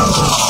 Oh.